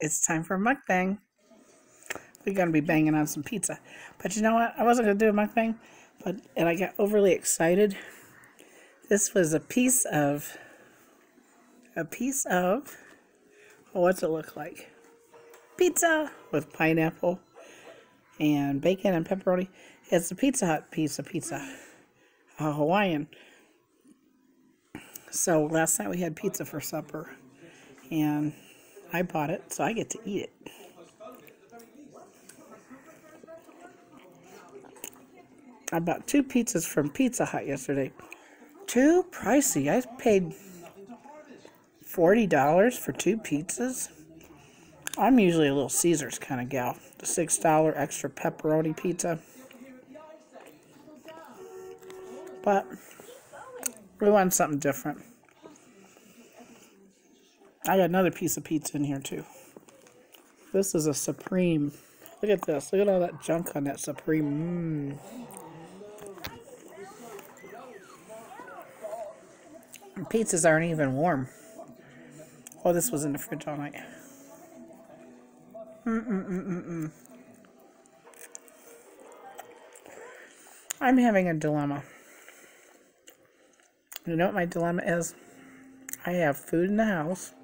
it's time for a mukbang. We're gonna be banging on some pizza. But you know what? I wasn't gonna do a mukbang, but and I got overly excited. This was a piece of a piece of oh, what's it look like? Pizza with pineapple and bacon and pepperoni. It's a Pizza Hut piece of pizza, a Hawaiian. So last night we had pizza for supper, and I bought it, so I get to eat it. I bought two pizzas from Pizza Hut yesterday. Too pricey. I paid $40 for two pizzas. I'm usually a little Caesars kind of gal. The $6 extra pepperoni pizza. But we want something different. I got another piece of pizza in here too. This is a Supreme. Look at this. Look at all that junk on that Supreme. Mm. Pizzas aren't even warm. Oh, this was in the fridge all night. Mm-mm-mm-mm-mm. I'm having a dilemma. You know what my dilemma is? I have food in the house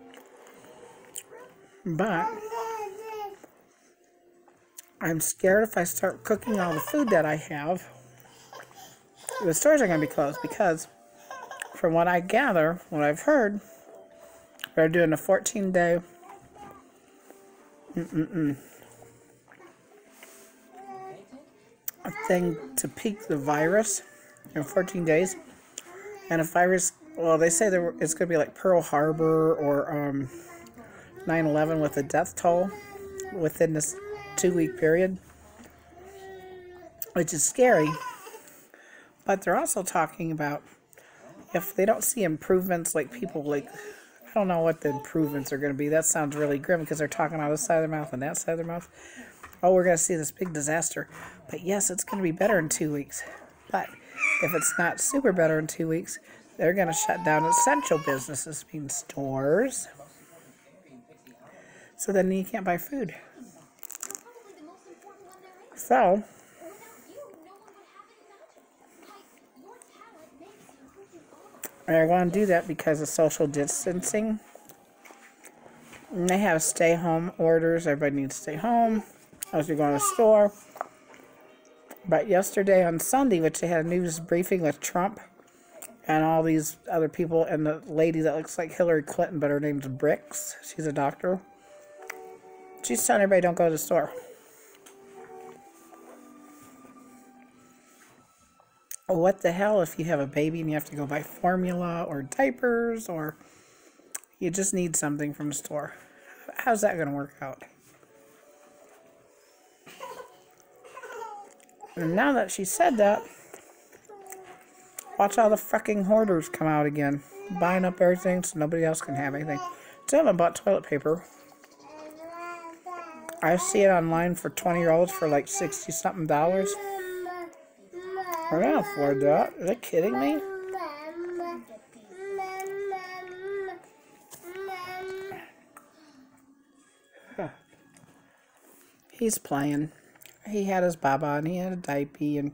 but I'm scared if I start cooking all the food that I have, the stores are going to be closed because, from what I gather, what I've heard, they're doing a 14 day mm-mm-mm, a thing to peak the virus in 14 days. And a virus, well, they say there, it's going to be like Pearl Harbor or um, 9 11 with a death toll within this two week period, which is scary. But they're also talking about if they don't see improvements, like people like, I don't know what the improvements are going to be. That sounds really grim because they're talking on this side of their mouth and that side of their mouth. Oh, we're going to see this big disaster. But yes, it's going to be better in two weeks. But if it's not super better in two weeks, they're going to shut down essential businesses, mean stores, so then you can't buy food. So, they're going to do that because of social distancing. And they have stay home orders. Everybody needs to stay home as you go to the store. But yesterday on Sunday, which they had a news briefing with Trump and all these other people, and the lady that looks like Hillary Clinton, but her name's Birx. She's a doctor. She's telling everybody don't go to the store. What the hell if you have a baby and you have to go buy formula or diapers or you just need something from the store? How's that going to work out? And now that she said that, watch all the fucking hoarders come out again, buying up everything so nobody else can have anything. Still haven't bought toilet paper. I see it online for 20 year olds for like 60 something dollars. We're gonna afford that. Are they kidding me? He's playing. He had his baba and he had a diaper and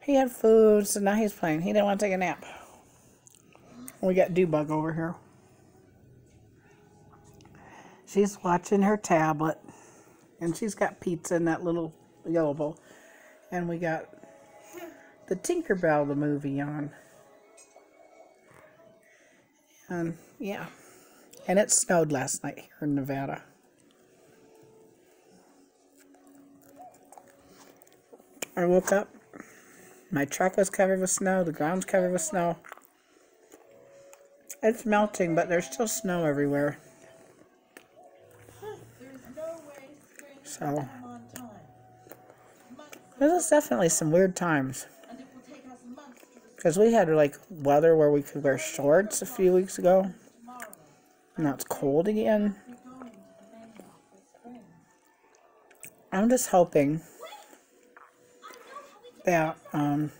he had food, so now he's playing. He didn't want to take a nap. We got Dewbug over here. She's watching her tablet. And she's got pizza in that little yellow bowl. And we got the Tinkerbell, the movie on. And yeah. And it snowed last night here in Nevada. I woke up. My truck was covered with snow. The ground's covered with snow. It's melting, but there's still snow everywhere. So, there's definitely some weird times. Because we had like weather where we could wear shorts a few weeks ago. And now it's cold again. I'm just hoping that um,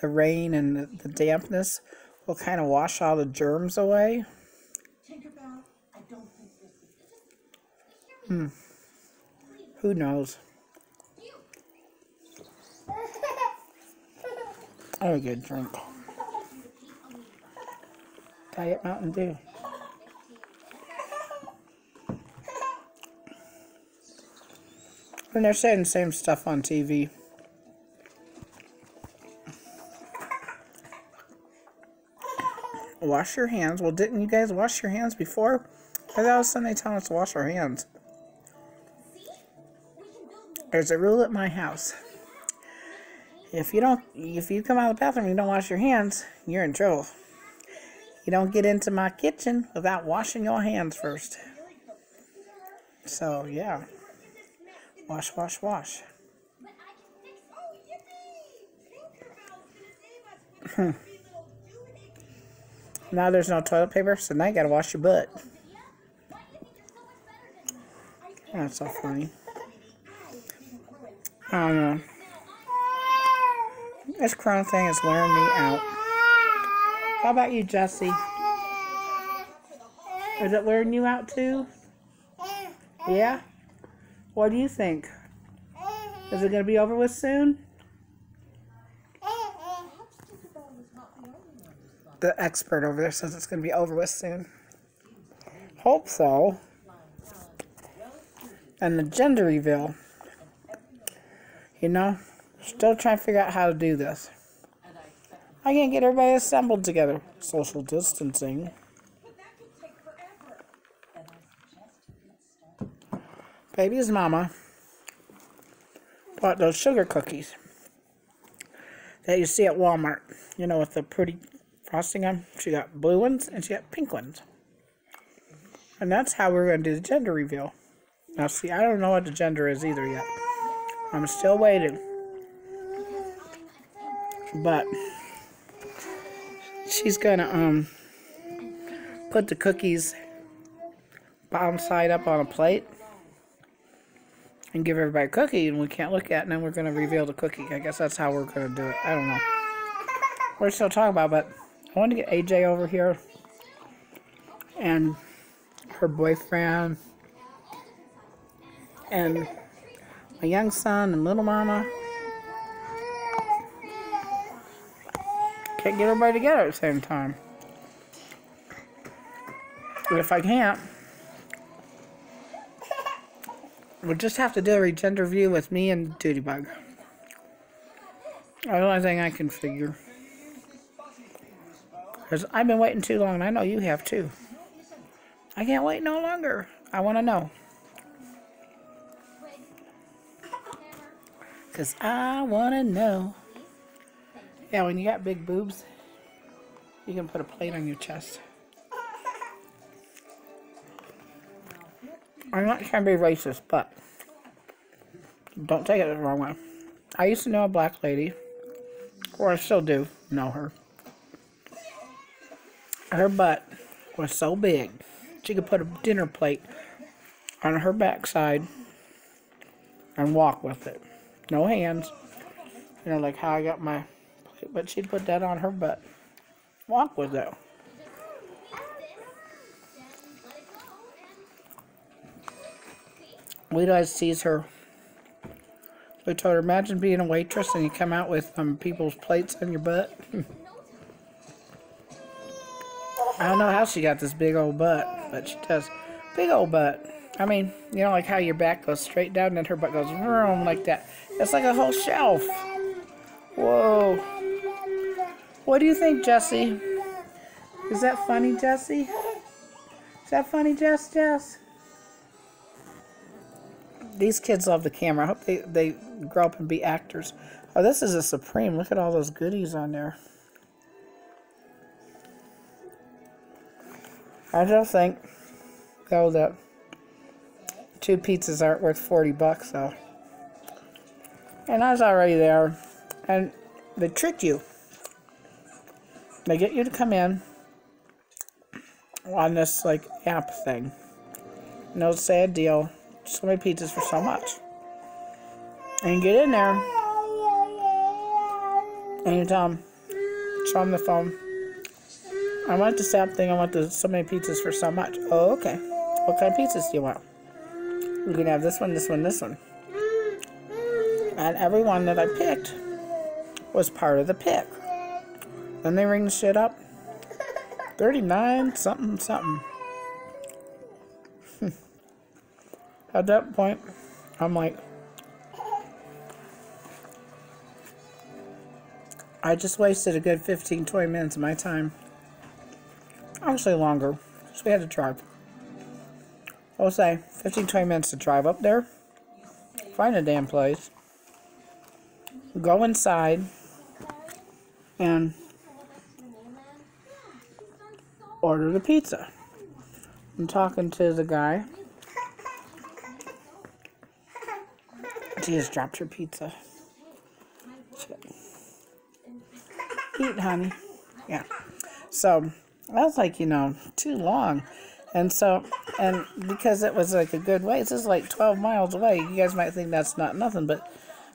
the rain and the, the dampness will kind of wash all the germs away. Hmm. Who knows? Oh, a good drink. Diet Mountain Dew. And they're saying the same stuff on TV. Wash your hands. Well, didn't you guys wash your hands before? I thought all of a sudden they tell us to wash our hands. There's a rule at my house. If you don't, if you come out of the bathroom and you don't wash your hands, you're in trouble. You don't get into my kitchen without washing your hands first. So, yeah. Wash, wash, wash. Now there's no toilet paper, so now you gotta wash your butt. That's so funny. I don't know. This crown thing is wearing me out. How about you, Jesse? Is it wearing you out too? Yeah? What do you think? Is it going to be over with soon? The expert over there says it's going to be over with soon. Hope so. And the gender reveal. You know, still trying to figure out how to do this. I can't get everybody assembled together. Social distancing. Baby's mama bought those sugar cookies that you see at Walmart. You know, with the pretty frosting on. She got blue ones and she got pink ones. And that's how we're going to do the gender reveal. Now, see, I don't know what the gender is either yet. I'm still waiting. But she's gonna um put the cookies bottom side up on a plate and give everybody a cookie and we can't look at it and then we're gonna reveal the cookie. I guess that's how we're gonna do it. I don't know. We're still talking about but I want to get AJ over here and her boyfriend and my young son and little mama. Can't get everybody together at the same time. But if I can't, we'll just have to do a gender view with me and Duty Bug. The only thing I can figure. Because I've been waiting too long, and I know you have too. I can't wait no longer. I want to know. Because I want to know. Yeah, when you got big boobs, you can put a plate on your chest. I'm not trying to be racist, but don't take it the wrong way. I used to know a black lady, or I still do know her. Her butt was so big, she could put a dinner plate on her backside and walk with it. No hands. You know, like how I got my plate, but she'd put that on her butt. Walk with it. We guys sees her. We told her, imagine being a waitress and you come out with um, people's plates on your butt. I don't know how she got this big old butt, but she does. Big old butt. I mean, you know, like how your back goes straight down and her butt goes vroom like that. It's like a whole shelf. Whoa. What do you think, Jesse? Is that funny, Jesse? Is that funny, Jess, Jess? These kids love the camera. I hope they, they grow up and be actors. Oh, this is a Supreme. Look at all those goodies on there. I just think, though, that two pizzas aren't worth 40 bucks, though. And I was already there. And they trick you. They get you to come in on this, like, app thing. No sad deal. So many pizzas for so much. And you get in there. And you tell them, show them the phone. I want the app thing. I want the so many pizzas for so much. Oh, okay. What kind of pizzas do you want? You can have this one, this one, this one. And every one that I picked was part of the pick. Then they ring the shit up. 39 something something. At that point, I'm like, I just wasted a good 15, 20 minutes of my time. Actually longer, so we had to drive. I'll say 15, 20 minutes to drive up there, find a damn place, go inside, and order the pizza. I'm talking to the guy. She just dropped her pizza. Eat, honey. Yeah. So, I was like, you know, too long. And so, and because it was like a good way, this is like 12 miles away. You guys might think that's not nothing, but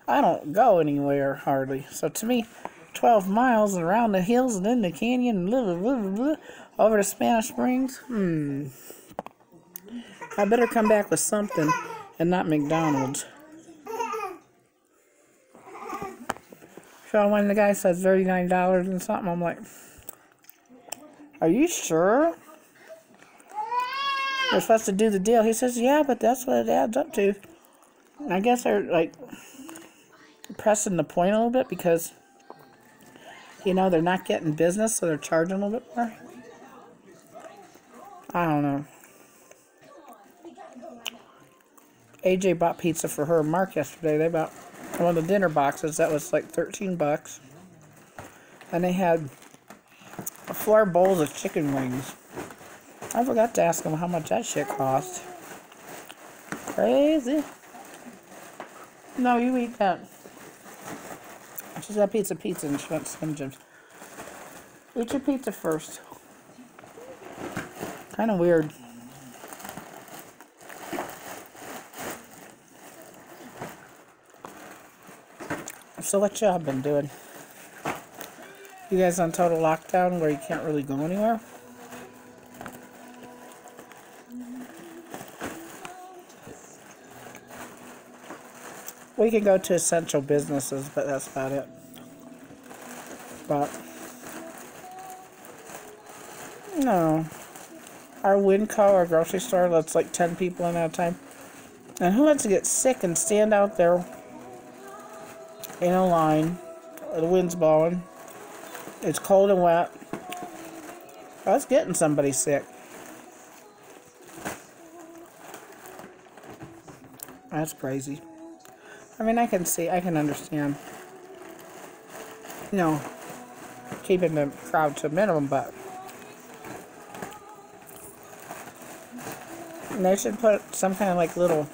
I don't go anywhere hardly. So to me, 12 miles around the hills and in the canyon and blah, blah, blah, over to Spanish Springs, hmm. I better come back with something and not McDonald's. So when the guy says $39 and something, I'm like, are you sure? We're supposed to do the deal. He says, yeah, but that's what it adds up to. I guess they're like pressing the point a little bit because, you know, they're not getting business, so they're charging a little bit more. I don't know. AJ bought pizza for her and Mark yesterday. They bought one of the dinner boxes that was like 13 bucks. And they had four bowls of chicken wings. I forgot to ask him how much that shit cost. Crazy. No, you eat that. She's got pizza pizza and she wants Slim Jims. Eat your pizza first. Kind of weird. So what y'all been doing? You guys on total lockdown where you can't really go anywhere? We can go to essential businesses, but that's about it. But, no. Our Winco, our grocery store, lets like 10 people in at a time. And who wants to get sick and stand out there in a line? The wind's blowing. It's cold and wet. That's getting somebody sick. That's crazy. I mean, I can see, I can understand, you know, keeping the crowd to a minimum, but they should put some kind of like little,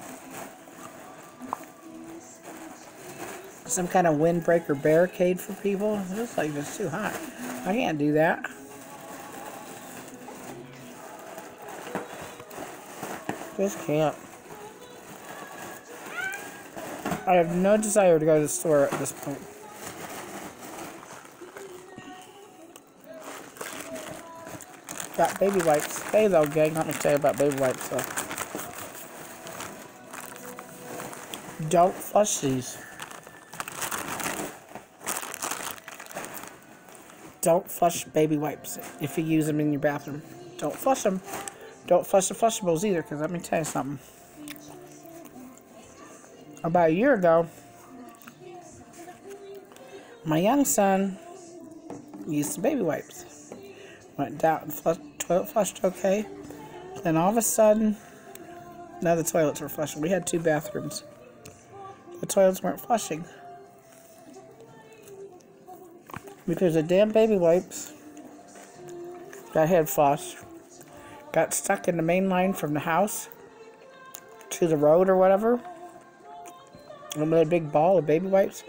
some kind of windbreaker barricade for people. It's like it's too hot. I can't do that. Just can't. I have no desire to go to the store at this point. Got baby wipes. Hey though, gang, let me tell you about baby wipes. So. Don't flush these. Don't flush baby wipes if you use them in your bathroom. Don't flush them. Don't flush the flushables either, because let me tell you something about a year ago, my young son used some baby wipes. Went down, flushed, toilet flushed okay. Then all of a sudden, now the toilets were flushing. We had two bathrooms. The toilets weren't flushing. Because the damn baby wipes got head flush, got stuck in the main line from the house to the road or whatever a big ball of baby wipes.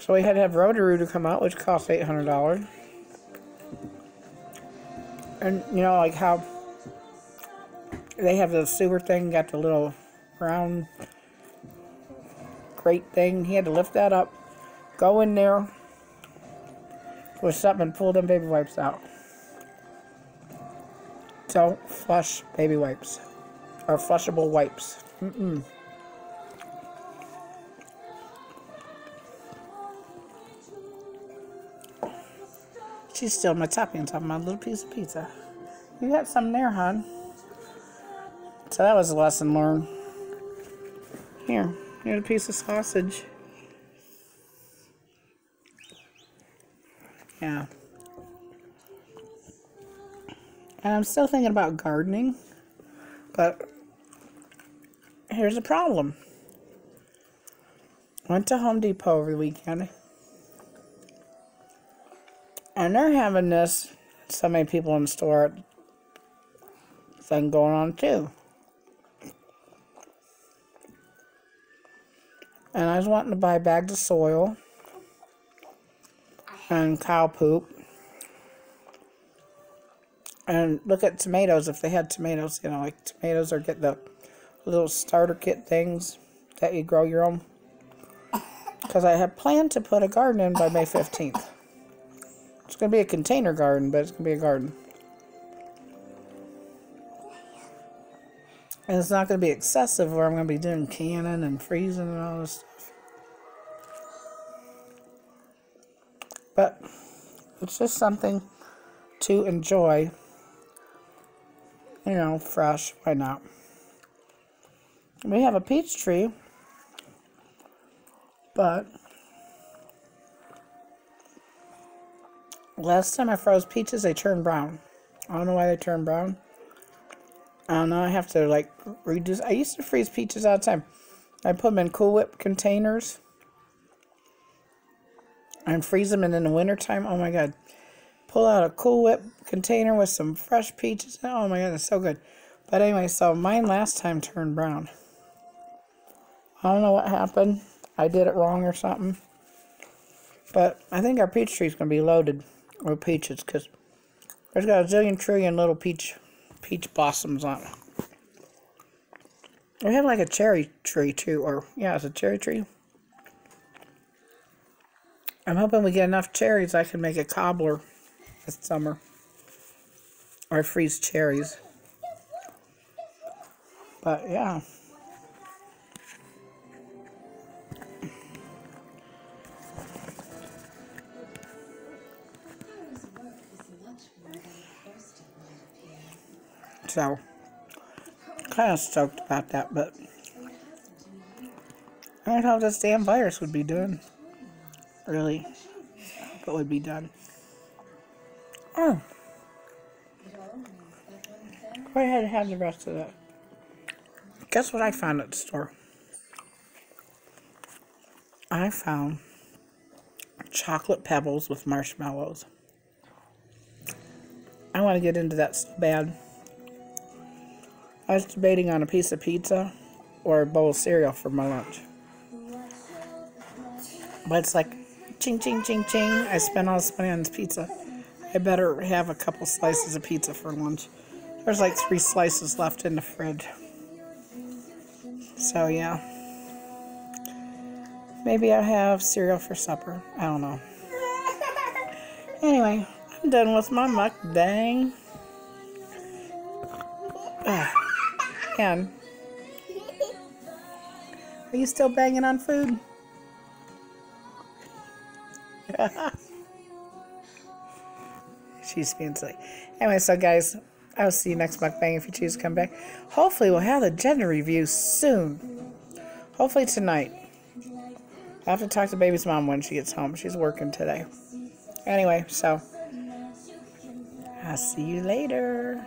So we had to have Roto-Roo come out, which cost $800. And, you know, like how they have the sewer thing, got the little round crate thing. He had to lift that up, go in there with something and pull them baby wipes out. Don't flush baby wipes. or flushable wipes. Mm-mm. She's still my toppings on top of my little piece of pizza. You got some there, hon. So that was a lesson learned. Here, here's a piece of sausage. Yeah. And I'm still thinking about gardening, but here's a problem. Went to Home Depot over the weekend, and they're having this, so many people in the store thing going on too. And I was wanting to buy bags of soil and cow poop. And look at tomatoes if they had tomatoes, you know, like tomatoes or get the little starter kit things that you grow your own. Because I had planned to put a garden in by May 15th. It's going to be a container garden, but it's going to be a garden. And it's not going to be excessive where I'm going to be doing canning and freezing and all this stuff. But it's just something to enjoy. You know, fresh. Why not? We have a peach tree. But last time I froze peaches, they turned brown. I don't know why they turned brown. I don't know. I have to like reduce. I used to freeze peaches all the time. I put them in Cool Whip containers and freeze them. And in the wintertime, oh my god, pull out a Cool Whip container with some fresh peaches. Oh my god, it's so good. But anyway, so mine last time turned brown. I don't know what happened. I did it wrong or something. But I think our peach tree is going to be loaded with peaches because there's got a zillion trillion little peach peach blossoms on it. We have like a cherry tree too, or yeah, it's a cherry tree. I'm hoping we get enough cherries I can make a cobbler this summer. Or freeze cherries. But yeah. So, kind of stoked about that, but I don't know how this damn virus would be doing. Really, If it would be done. Oh. Go ahead and have the rest of that. Guess what I found at the store? I found chocolate pebbles with marshmallows. I want to get into that so bad. I was debating on a piece of pizza or a bowl of cereal for my lunch. But it's like, ching, ching, ching, ching. I spent all this money on this pizza. I better have a couple slices of pizza for lunch. There's like three slices left in the fridge. So, yeah. Maybe I'll have cereal for supper. I don't know. Anyway, I'm done with my mukbang. Ah. Ah. Are you still banging on food? She's silly. Anyway, so guys, I'll see you next mukbang if you choose to come back. Hopefully, we'll have the gender review soon. Hopefully tonight. I have to talk to baby's mom when she gets home. She's working today. Anyway, so I'll see you later.